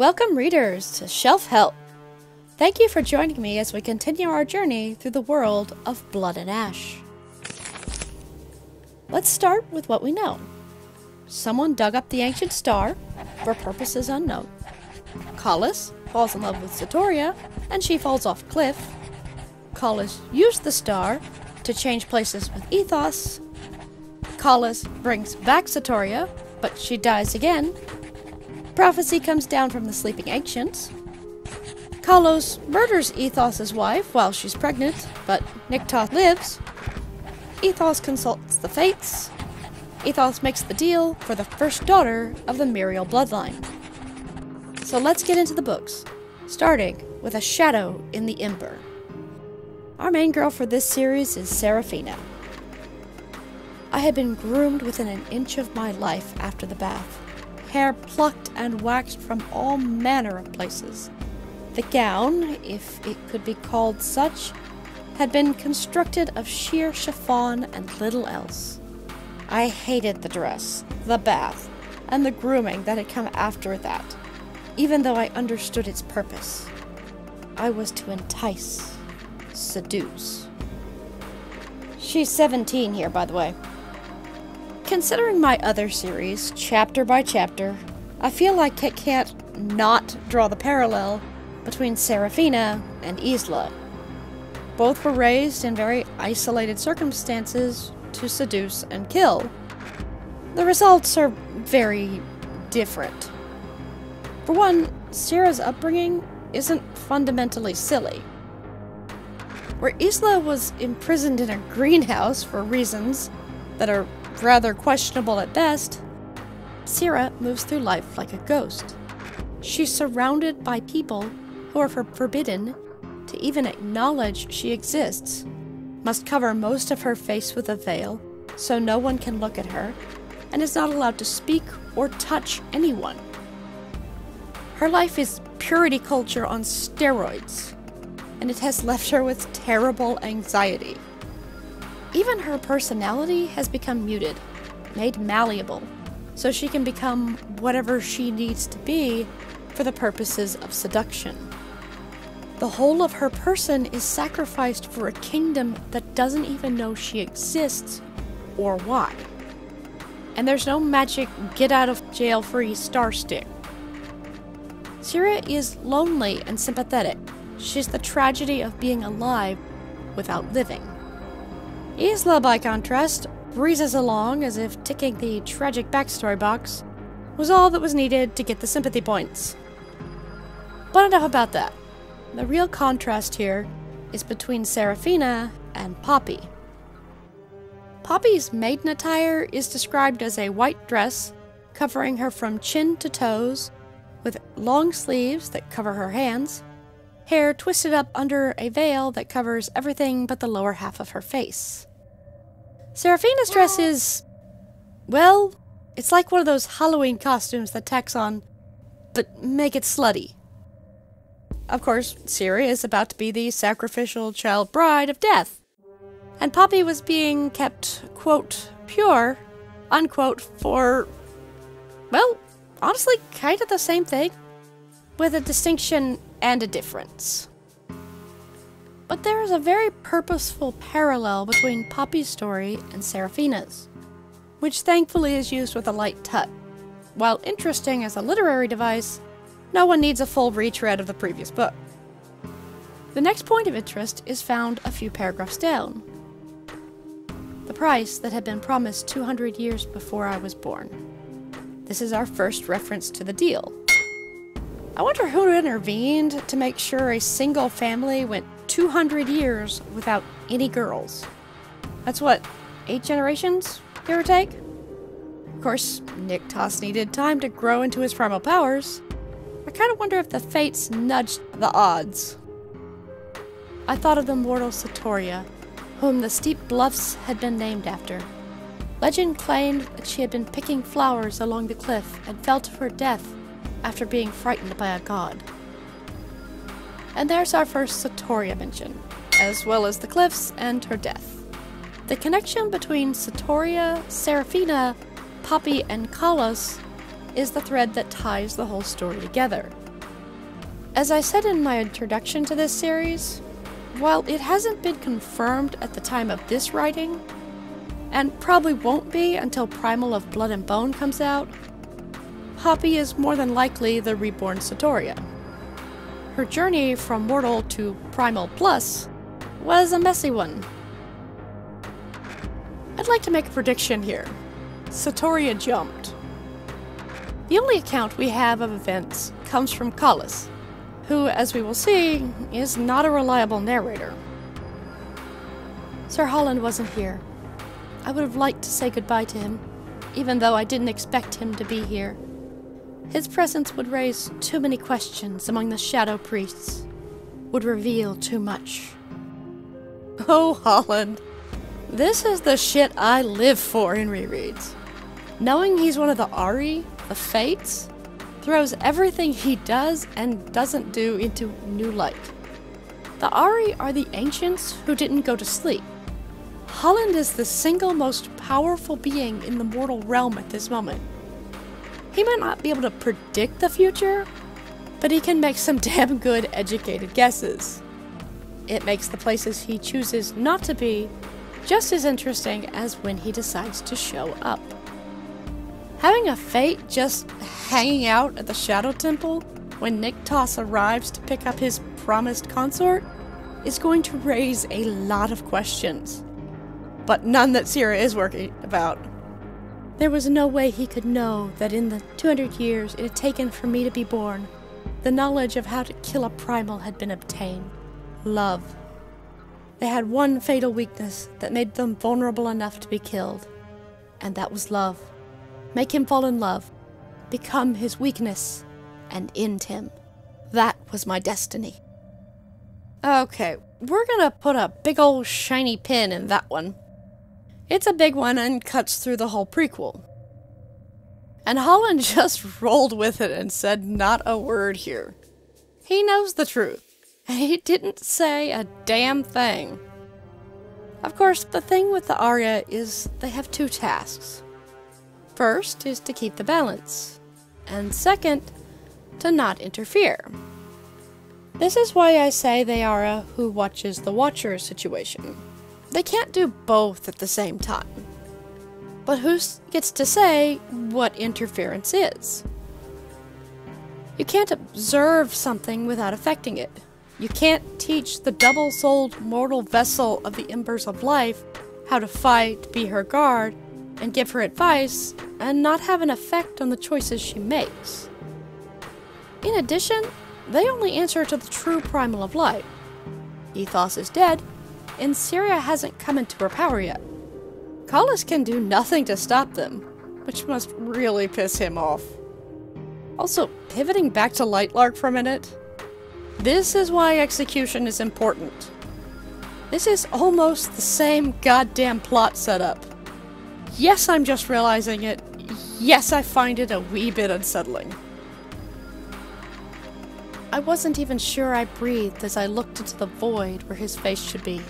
Welcome, readers, to Shelf Help. Thank you for joining me as we continue our journey through the world of Blood and Ash. Let's start with what we know. Someone dug up the ancient star for purposes unknown. Kolis falls in love with Sotoria, and she falls off cliff. Kolis used the star to change places with Eythos. Kolis brings back Sotoria, but she dies again. Prophecy comes down from the sleeping ancients. Kolis murders Eythos' wife while she's pregnant, but Nyktos lives. Eythos consults the fates. Eythos makes the deal for the first daughter of the Mierel bloodline. So let's get into the books, starting with A Shadow in the Ember. Our main girl for this series is Seraphena. I had been groomed within an inch of my life after the bath, hair plucked and waxed from all manner of places. The gown, if it could be called such, had been constructed of sheer chiffon and little else. I hated the dress, the bath, and the grooming that had come after that, even though I understood its purpose. I was to entice, seduce. She's 17 here, by the way. Considering my other series, chapter by chapter, I feel like it can't not draw the parallel between Seraphena and Isla. Both were raised in very isolated circumstances to seduce and kill. The results are very different. For one, Sera's upbringing isn't fundamentally silly. Where Isla was imprisoned in a greenhouse for reasons that are rather questionable at best, Sera moves through life like a ghost. She's surrounded by people who are for forbidden to even acknowledge she exists, must cover most of her face with a veil so no one can look at her, and is not allowed to speak or touch anyone. Her life is purity culture on steroids and it has left her with terrible anxiety. Even her personality has become muted, made malleable, so she can become whatever she needs to be for the purposes of seduction. The whole of her person is sacrificed for a kingdom that doesn't even know she exists or why. And there's no magic get out of jail free star stick. Sera is lonely and sympathetic, She's the tragedy of being alive without living. Isla, by contrast, breezes along as if ticking the tragic backstory box was all that was needed to get the sympathy points. But enough about that. The real contrast here is between Seraphena and Poppy. Poppy's maiden attire is described as a white dress covering her from chin to toes, with long sleeves that cover her hands, hair twisted up under a veil that covers everything but the lower half of her face. Seraphena's dress is. well, it's like one of those Halloween costumes that tacks on, but make it slutty. Of course, Sera is about to be the sacrificial child bride of death. And Poppy was being kept, quote, pure, unquote, for, well, honestly, kind of the same thing, with a distinction and a difference. But there is a very purposeful parallel between Poppy's story and Seraphena's, which thankfully is used with a light touch. While interesting as a literary device, no one needs a full retread of the previous book. The next point of interest is found a few paragraphs down. The price that had been promised 200 years before I was born. This is our first reference to the deal, I wonder who intervened to make sure a single family went 200 years without any girls. That's what, eight generations, give or take? Of course, Nyktos needed time to grow into his primal powers. I kind of wonder if the fates nudged the odds. I thought of the mortal Sotoria, whom the steep bluffs had been named after. Legend claimed that she had been picking flowers along the cliff and fell to her death after being frightened by a god. And there's our first Sotoria mention, as well as the cliffs and her death. The connection between Sotoria, Seraphena, Poppy, and Kolis is the thread that ties the whole story together. As I said in my introduction to this series, while it hasn't been confirmed at the time of this writing, and probably won't be until Primal of Blood and Bone comes out, Poppy is more than likely the reborn Sotoria. Her journey from mortal to Primal Plus was a messy one. I'd like to make a prediction here. Sotoria jumped. The only account we have of events comes from Kolis, who, as we will see, is not a reliable narrator. Sir Holland wasn't here. I would have liked to say goodbye to him, even though I didn't expect him to be here. His presence would raise too many questions among the Shadow Priests, would reveal too much. Oh, Holland. This is the shit I live for in rereads. Knowing he's one of the Arae, the Fates, throws everything he does and doesn't do into new light. The Arae are the ancients who didn't go to sleep. Holland is the single most powerful being in the mortal realm at this moment. He might not be able to predict the future, but he can make some damn good educated guesses. It makes the places he chooses not to be just as interesting as when he decides to show up. Having a fate just hanging out at the Shadow Temple when Nyktos arrives to pick up his promised consort is going to raise a lot of questions, but none that Sera is worried about. There was no way he could know that in the 200 years it had taken for me to be born, the knowledge of how to kill a primal had been obtained love. They had one fatal weakness that made them vulnerable enough to be killed, and that was love. Make him fall in love, become his weakness, and end him. That was my destiny. Okay, we're gonna put a big old shiny pin in that one. It's a big one and cuts through the whole prequel. And Holland just rolled with it and said not a word here. He knows the truth, and he didn't say a damn thing. Of course, the thing with the Arae is they have two tasks. First is to keep the balance, and second, to not interfere. This is why I say they are a who watches the watcher situation. They can't do both at the same time. But who gets to say what interference is? You can't observe something without affecting it. You can't teach the double souled mortal vessel of the embers of life how to fight, be her guard, and give her advice, and not have an effect on the choices she makes. In addition, they only answer to the true primal of life. Eythos is dead, and Sera hasn't come into her power yet. Kolis can do nothing to stop them, which must really piss him off. Also, pivoting back to Lightlark for a minute, this is why execution is important. This is almost the same goddamn plot setup. Yes, I'm just realizing it. Yes, I find it a wee bit unsettling. I wasn't even sure I breathed as I looked into the void where his face should be.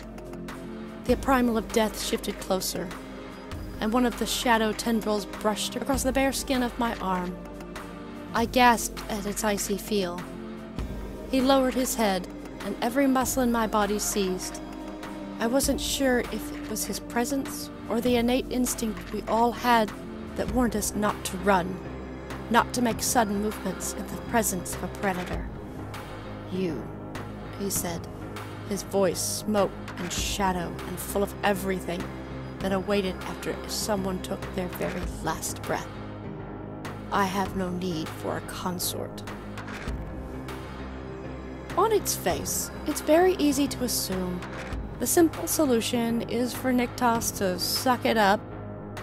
The primal of death shifted closer, and one of the shadow tendrils brushed across the bare skin of my arm. I gasped at its icy feel. He lowered his head, and every muscle in my body seized. I wasn't sure if it was his presence or the innate instinct we all had that warned us not to run, not to make sudden movements in the presence of a predator. You, he said, his voice smoke and shadow and full of everything that awaited after someone took their very last breath. I have no need for a consort. On its face, it's very easy to assume the simple solution is for Nyktos to suck it up,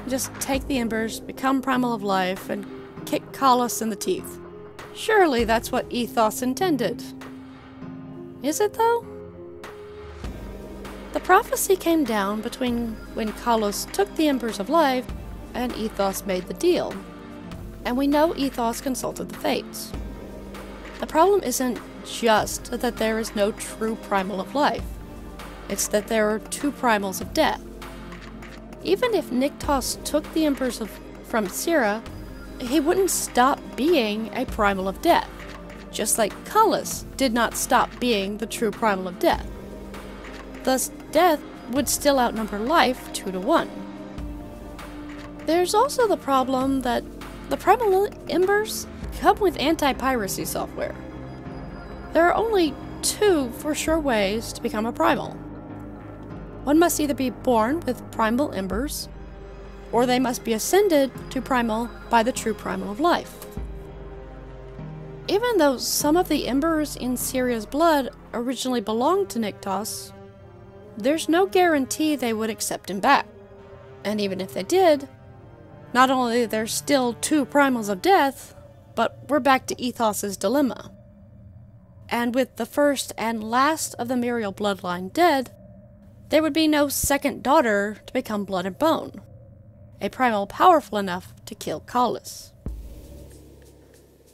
just take the embers, become primal of life, and kick Kolis in the teeth. Surely that's what Eythos intended. Is it though? The prophecy came down between when Kolis took the Embers of Life and Eythos made the deal. And we know Eythos consulted the Fates. The problem isn't just that there is no true primal of life, it's that there are two primals of death. Even if Nyktos took the Embers of, from Sera, he wouldn't stop being a primal of death, just like Kolis did not stop being the true primal of death. Thus, death would still outnumber life 2 to 1. There's also the problem that the primal embers come with anti-piracy software. There are only two for sure ways to become a primal. One must either be born with primal embers, or they must be ascended to primal by the true primal of life. Even though some of the embers in Sera's blood originally belonged to Nyktos, there's no guarantee they would accept him back. And even if they did, not only there's still two primals of death, but we're back to Eythos's dilemma. And with the first and last of the Mierel bloodline dead, there would be no second daughter to become blood and bone, a primal powerful enough to kill Kolis.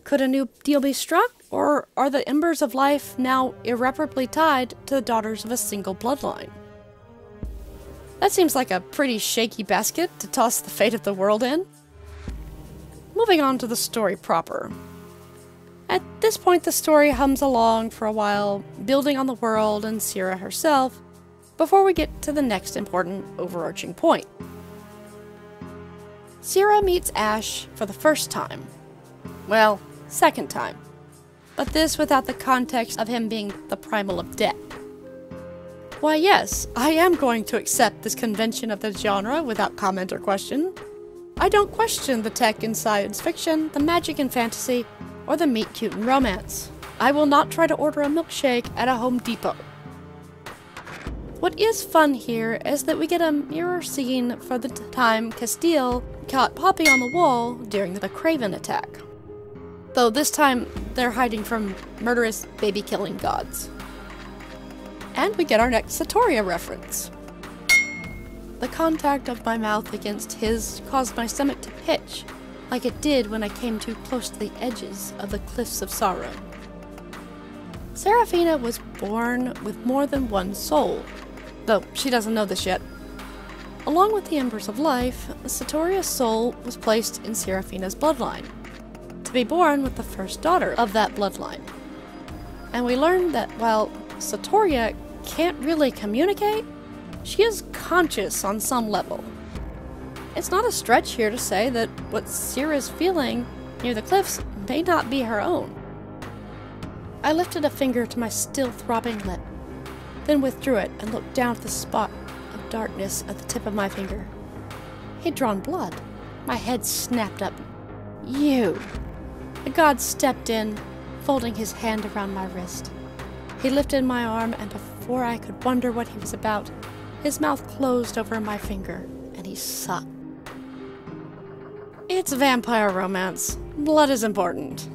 Could a new deal be struck, or are the embers of life now irreparably tied to the daughters of a single bloodline? That seems like a pretty shaky basket to toss the fate of the world in. Moving on to the story proper. At this point, the story hums along for a while, building on the world and Sera herself, before we get to the next important overarching point. Sera meets Ash for the first time. Well, second time. But this without the context of him being the primal of death. Why, yes, I am going to accept this convention of the genre without comment or question. I don't question the tech in science fiction, the magic in fantasy, or the meet cute in romance. I will not try to order a milkshake at a Home Depot. What is fun here is that we get a mirror scene for the time Casteel caught Poppy on the wall during the Craven attack. Though this time, they're hiding from murderous baby-killing gods. And we get our next Sotoria reference. The contact of my mouth against his caused my stomach to pitch, like it did when I came too close to the edges of the cliffs of sorrow. Seraphena was born with more than one soul, though she doesn't know this yet. Along with the Embers of Life, Sotoria's soul was placed in Seraphena's bloodline, to be born with the first daughter of that bloodline. And we learned that while Sotoria can't really communicate, she is conscious on some level. It's not a stretch here to say that what Sera's feeling near the cliffs may not be her own. I lifted a finger to my still throbbing lip, then withdrew it and looked down at the spot of darkness at the tip of my finger. He'd drawn blood. My head snapped up. You! The god stepped in, folding his hand around my wrist. He lifted my arm, and before I could wonder what he was about, his mouth closed over my finger, and he sucked. It's vampire romance. Blood is important.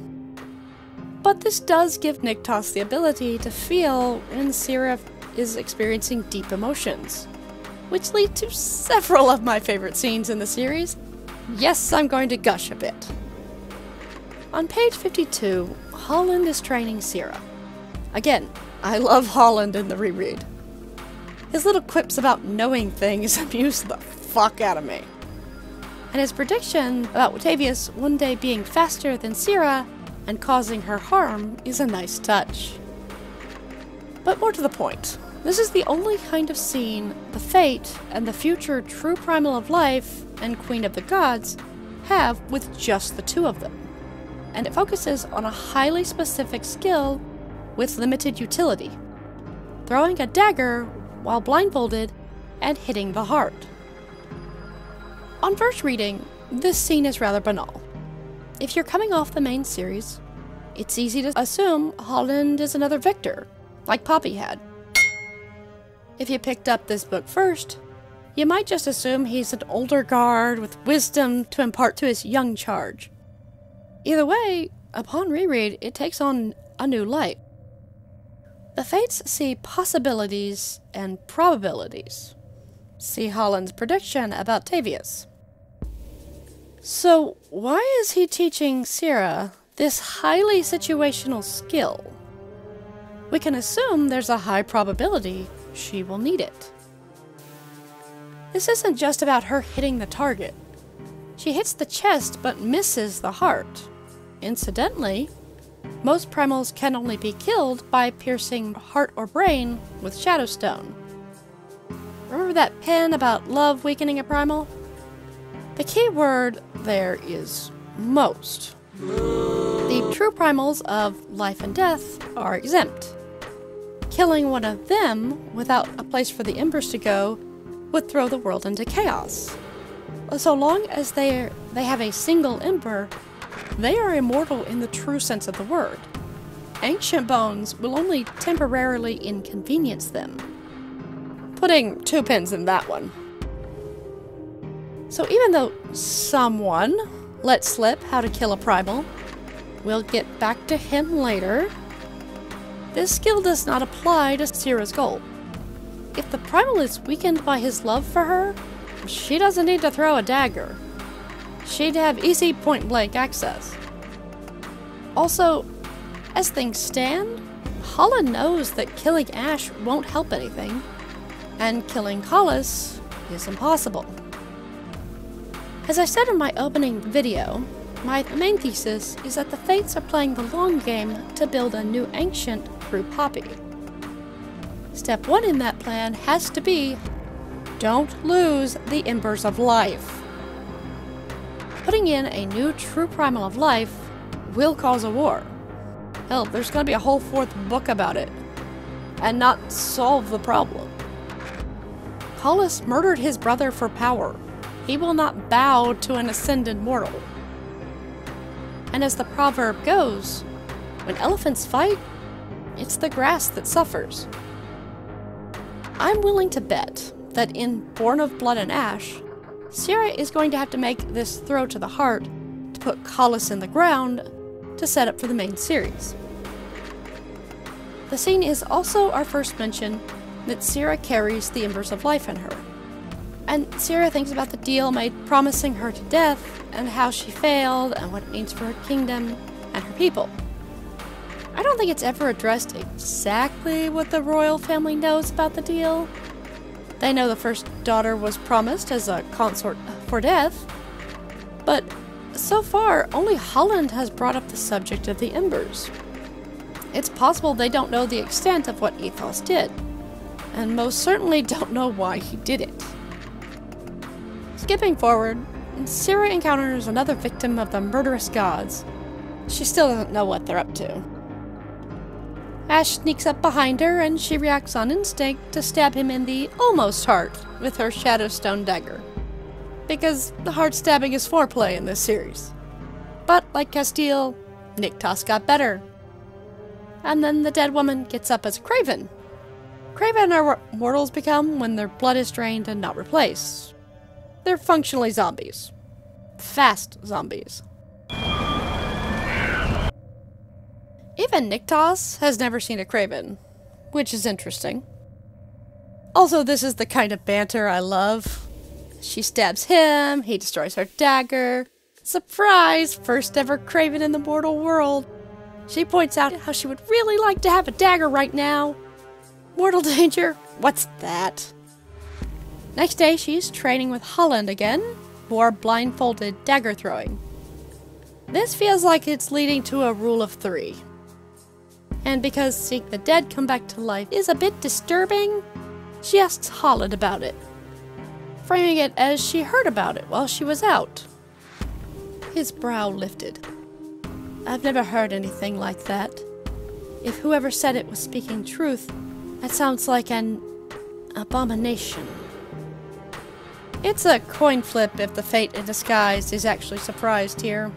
But this does give Nyktos the ability to feel when Sera is experiencing deep emotions, which lead to several of my favorite scenes in the series. Yes, I'm going to gush a bit. On page 52, Holland is training Sera. Again, I love Holland in the reread. His little quips about knowing things amuse the fuck out of me. And his prediction about Octavius one day being faster than Sera and causing her harm is a nice touch. But more to the point, this is the only kind of scene the Fate and the future true primal of life and Queen of the Gods have with just the two of them and it focuses on a highly specific skill with limited utility throwing a dagger while blindfolded and hitting the heart. On first reading, this scene is rather banal. If you're coming off the main series, it's easy to assume Holland is another Vikter, like Poppy had. If you picked up this book first, you might just assume he's an older guard with wisdom to impart to his young charge. Either way, upon reread, it takes on a new light. The Fates see possibilities and probabilities. See Holland's prediction about Tavius. So, why is he teaching Sera this highly situational skill? We can assume there's a high probability she will need it. This isn't just about her hitting the target. She hits the chest but misses the heart. Incidentally, most primals can only be killed by piercing heart or brain with Shadowstone. Remember that pen about love weakening a primal? The key word there is most. The true primals of life and death are exempt. Killing one of them without a place for the embers to go would throw the world into chaos. So long as they they have a single ember, they are immortal in the true sense of the word. Ancient bones will only temporarily inconvenience them. Putting two pins in that one. So even though someone let slip how to kill a primal, we'll get back to him later, this skill does not apply to Sera's goal. If the primal is weakened by his love for her, she doesn't need to throw a dagger. She'd have easy point-blank access. Also, as things stand, Holland knows that killing Ash won't help anything, and killing Kolis is impossible. As I said in my opening video, my main thesis is that the Fates are playing the long game to build a new ancient through Poppy. Step one in that plan has to be don't lose the embers of life. Putting in a new true primal of life will cause a war. Hell, there's gonna be a whole fourth book about it. And not solve the problem. Kolis murdered his brother for power. He will not bow to an ascended mortal. And as the proverb goes, when elephants fight, it's the grass that suffers. I'm willing to bet that in Born of Blood and Ash, Sera is going to have to make this throw to the heart to put Kolis in the ground to set up for the main series. The scene is also our first mention that Sera carries the embers of life in her. And Sera thinks about the deal made promising her to death and how she failed and what it means for her kingdom and her people. I don't think it's ever addressed exactly what the royal family knows about the deal, they know the first daughter was promised as a consort for death, but so far, only Holland has brought up the subject of the Embers. It's possible they don't know the extent of what Eythos did, and most certainly don't know why he did it. Skipping forward, Sera encounters another victim of the murderous gods. She still doesn't know what they're up to. Ash sneaks up behind her and she reacts on instinct to stab him in the almost heart with her Shadowstone dagger. Because the heart stabbing is foreplay in this series. But like Casteel, Nyktos got better. And then the dead woman gets up as Craven. Craven are what mortals become when their blood is drained and not replaced. They're functionally zombies. Fast zombies. Even Nyktos has never seen a Craven, which is interesting. Also, this is the kind of banter I love. She stabs him, he destroys her dagger. Surprise! First ever Craven in the mortal world. She points out how she would really like to have a dagger right now. Mortal danger? What's that? Next day, she's training with Holland again, for blindfolded dagger throwing. This feels like it's leading to a rule of three and because seeing the dead come back to life is a bit disturbing, she asks Holland about it, framing it as she heard about it while she was out. His brow lifted. I've never heard anything like that. If whoever said it was speaking truth, that sounds like an abomination. It's a coin flip if the fate in disguise is actually surprised here.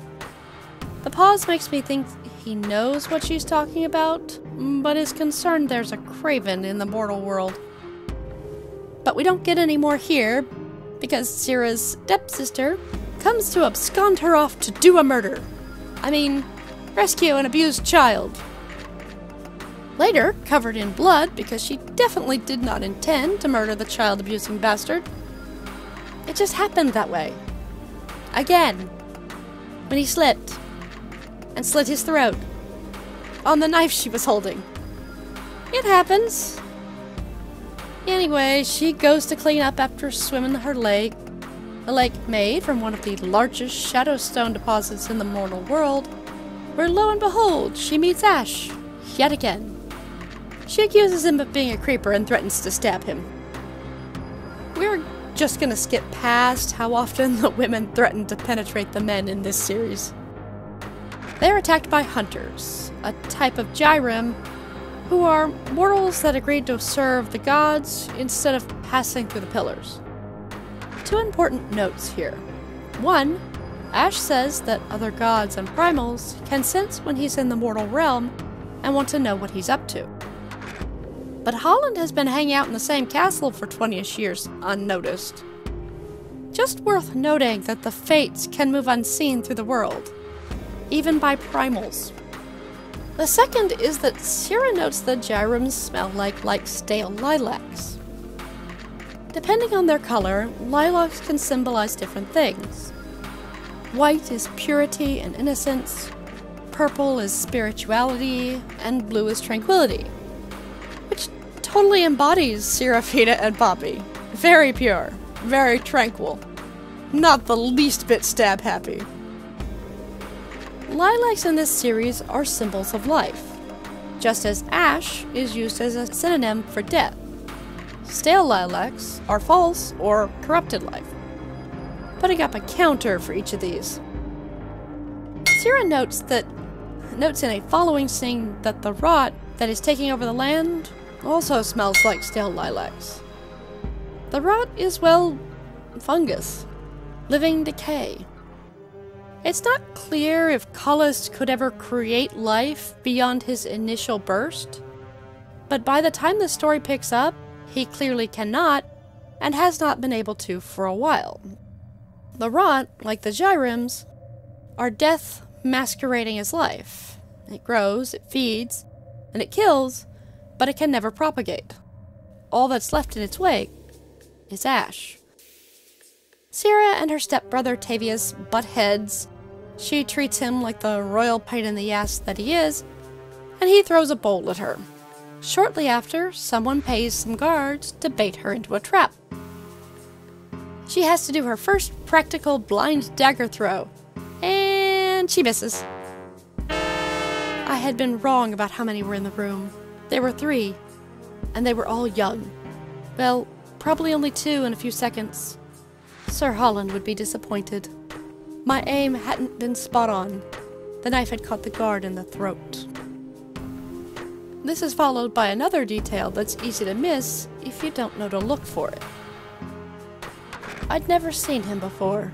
The pause makes me think he knows what she's talking about, but is concerned there's a craven in the mortal world. But we don't get any more here, because Sera's stepsister comes to abscond her off to do a murder. I mean, rescue an abused child. Later, covered in blood because she definitely did not intend to murder the child abusing bastard. It just happened that way. Again. When he slipped and slit his throat on the knife she was holding. It happens. Anyway, she goes to clean up after swimming her lake. A lake made from one of the largest Shadowstone deposits in the mortal world, where lo and behold, she meets Ash, yet again. She accuses him of being a creeper and threatens to stab him. We're just gonna skip past how often the women threaten to penetrate the men in this series. They're attacked by hunters, a type of Gyrm who are mortals that agreed to serve the gods instead of passing through the pillars. Two important notes here. One, Ash says that other gods and primals can sense when he's in the mortal realm and want to know what he's up to. But Holland has been hanging out in the same castle for 20ish years unnoticed. Just worth noting that the Fates can move unseen through the world, even by primals. The second is that Sera notes that Gyrms smell like, like stale lilacs. Depending on their color, lilacs can symbolize different things. White is purity and innocence, purple is spirituality, and blue is tranquility. Which totally embodies Seraphena and Poppy. Very pure, very tranquil. Not the least bit stab happy. Lilacs in this series are symbols of life, just as ash is used as a synonym for death. Stale lilacs are false or corrupted life. Putting up a counter for each of these. Sera notes that notes in a following scene that the rot that is taking over the land also smells like stale lilacs. The rot is, well, fungus, living decay. It's not clear if Kolis could ever create life beyond his initial burst, but by the time the story picks up, he clearly cannot, and has not been able to for a while. The rot, like the Gyrms, are death masquerading as life. It grows, it feeds, and it kills, but it can never propagate. All that's left in its wake is ash. Sera and her stepbrother Tavius butt heads she treats him like the royal pain in the ass that he is, and he throws a bowl at her. Shortly after, someone pays some guards to bait her into a trap. She has to do her first practical blind dagger throw, and she misses. I had been wrong about how many were in the room. There were three, and they were all young. Well, probably only two in a few seconds. Sir Holland would be disappointed. My aim hadn't been spot on. The knife had caught the guard in the throat. This is followed by another detail that's easy to miss if you don't know to look for it. I'd never seen him before.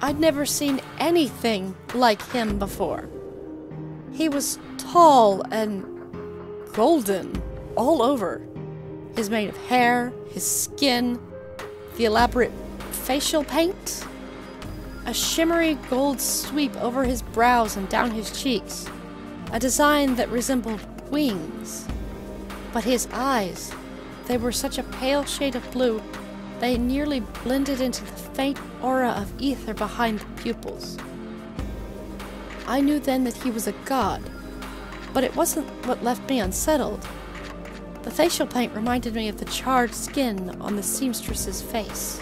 I'd never seen anything like him before. He was tall and golden all over. His mane of hair, his skin, the elaborate facial paint, a shimmery gold sweep over his brows and down his cheeks, a design that resembled wings. But his eyes, they were such a pale shade of blue, they nearly blended into the faint aura of ether behind the pupils. I knew then that he was a god, but it wasn't what left me unsettled. The facial paint reminded me of the charred skin on the seamstress's face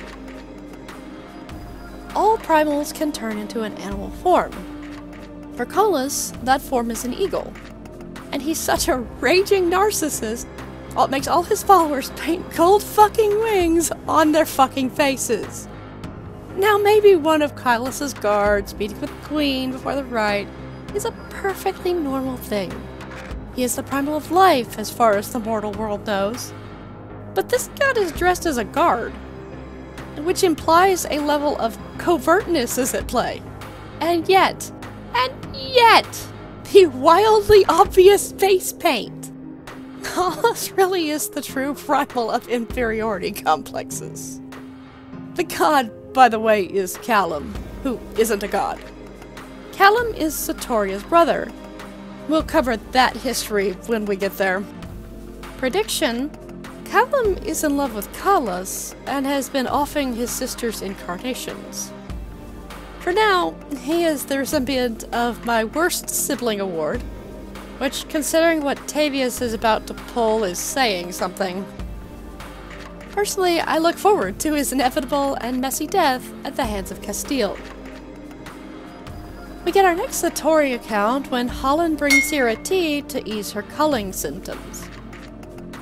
all primals can turn into an animal form. For Kolis, that form is an eagle. And he's such a raging narcissist, it makes all his followers paint gold fucking wings on their fucking faces. Now maybe one of Kolis' guards meeting with the queen before the rite is a perfectly normal thing. He is the primal of life as far as the mortal world knows. But this god is dressed as a guard, which implies a level of covertness is at play. And yet, and yet, the wildly obvious face paint. Kolis really is the true primal of inferiority complexes. The god, by the way, is Callum, who isn't a god. Callum is Sotoria's brother. We'll cover that history when we get there. Prediction Callum is in love with Kolis and has been offing his sister's incarnations. For now, he is the recipient of my worst sibling award, which, considering what Tavius is about to pull, is saying something. Personally, I look forward to his inevitable and messy death at the hands of Casteel. We get our next Satori account when Holland brings Sera tea to ease her culling symptoms.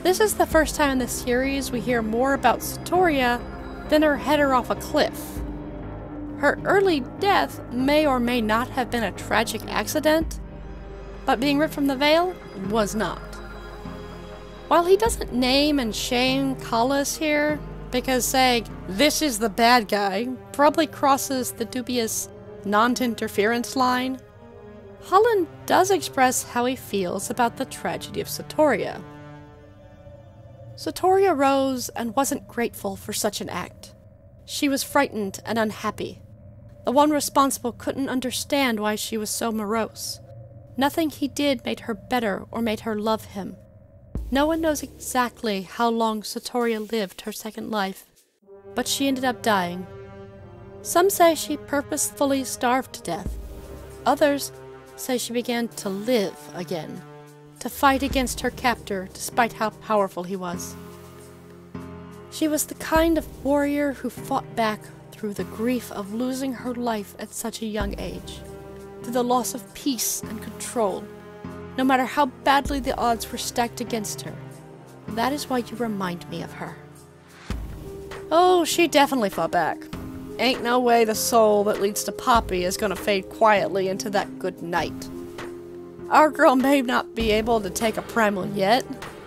This is the first time in the series we hear more about Sotoria than her header off a cliff. Her early death may or may not have been a tragic accident, but being ripped from the veil was not. While he doesn't name and shame Kolis here, because saying, this is the bad guy, probably crosses the dubious non-interference line, Holland does express how he feels about the tragedy of Sotoria. Sotoria rose and wasn't grateful for such an act. She was frightened and unhappy. The one responsible couldn't understand why she was so morose. Nothing he did made her better or made her love him. No one knows exactly how long Sotoria lived her second life, but she ended up dying some say she purposefully starved to death. Others say she began to live again, to fight against her captor despite how powerful he was. She was the kind of warrior who fought back through the grief of losing her life at such a young age, through the loss of peace and control, no matter how badly the odds were stacked against her. That is why you remind me of her. Oh, she definitely fought back. Ain't no way the soul that leads to Poppy is gonna fade quietly into that good night. Our girl may not be able to take a primal yet,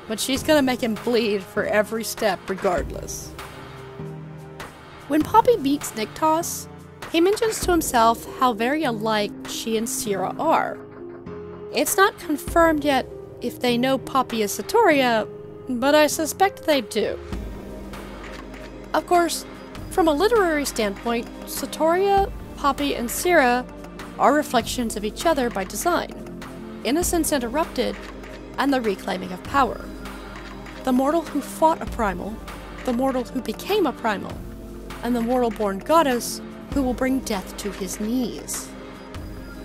but she's gonna make him bleed for every step regardless. When Poppy beats Nyktos, he mentions to himself how very alike she and Sera are. It's not confirmed yet if they know Poppy is Sotoria, but I suspect they do. Of course, from a literary standpoint, Sotoria, Poppy, and Sera are reflections of each other by design. Innocence interrupted, and the reclaiming of power. The mortal who fought a primal, the mortal who became a primal, and the mortal born goddess who will bring death to his knees.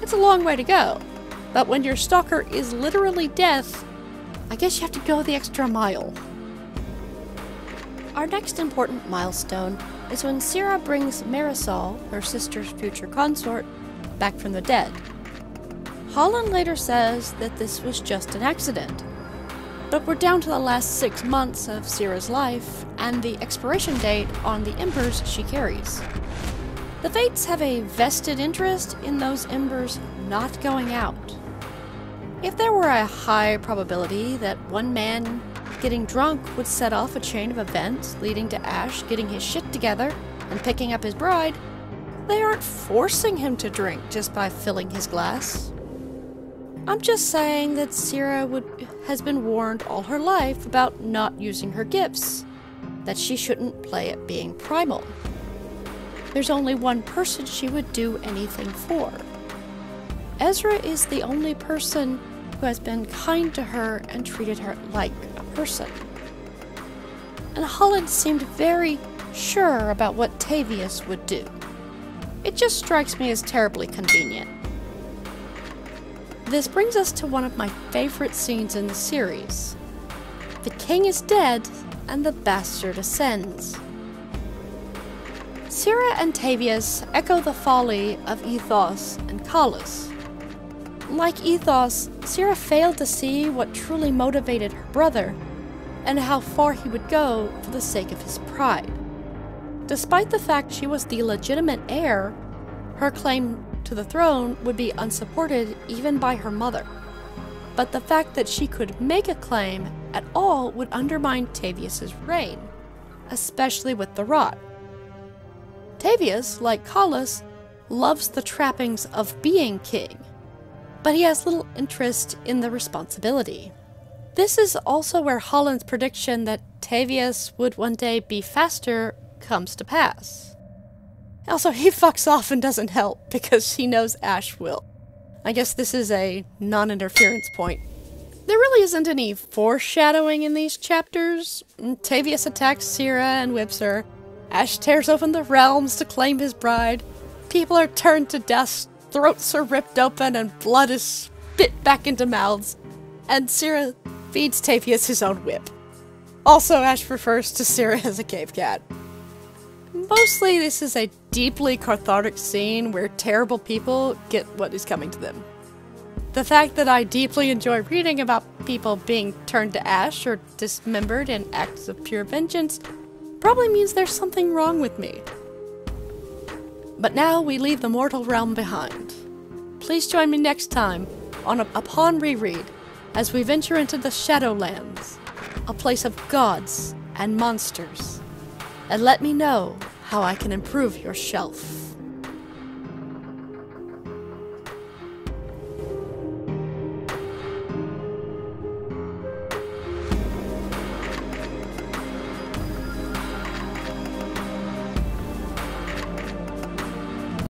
It's a long way to go, but when your stalker is literally death, I guess you have to go the extra mile. Our next important milestone is when Sera brings Marisol, her sister's future consort, back from the dead. Holland later says that this was just an accident. But we're down to the last six months of Sera's life and the expiration date on the embers she carries. The Fates have a vested interest in those embers not going out. If there were a high probability that one man Getting drunk would set off a chain of events leading to Ash getting his shit together and picking up his bride. They aren't forcing him to drink just by filling his glass. I'm just saying that Sera would, has been warned all her life about not using her gifts, that she shouldn't play at being primal. There's only one person she would do anything for. Ezra is the only person who has been kind to her and treated her like a person. And Holland seemed very sure about what Tavius would do. It just strikes me as terribly convenient. This brings us to one of my favorite scenes in the series. The king is dead, and the bastard ascends. Sera and Tavius echo the folly of Eythos and Kolis. Like Eythos, Sera failed to see what truly motivated her brother and how far he would go for the sake of his pride. Despite the fact she was the legitimate heir, her claim to the throne would be unsupported even by her mother. But the fact that she could make a claim at all would undermine Tavius's reign, especially with the rot. Tavius, like Kolis, loves the trappings of being king, but he has little interest in the responsibility. This is also where Holland's prediction that Tavius would one day be faster comes to pass. Also, he fucks off and doesn't help because he knows Ash will. I guess this is a non interference point. There really isn't any foreshadowing in these chapters. Tavius attacks Sera and whips her. Ash tears open the realms to claim his bride. People are turned to dust throats are ripped open and blood is spit back into mouths, and Sera feeds Tavius his own whip. Also, Ash refers to Sera as a cave cat. Mostly, this is a deeply cathartic scene where terrible people get what is coming to them. The fact that I deeply enjoy reading about people being turned to ash or dismembered in acts of pure vengeance probably means there's something wrong with me. But now we leave the mortal realm behind. Please join me next time on a, Upon Reread as we venture into the Shadowlands, a place of gods and monsters. And let me know how I can improve your shelf.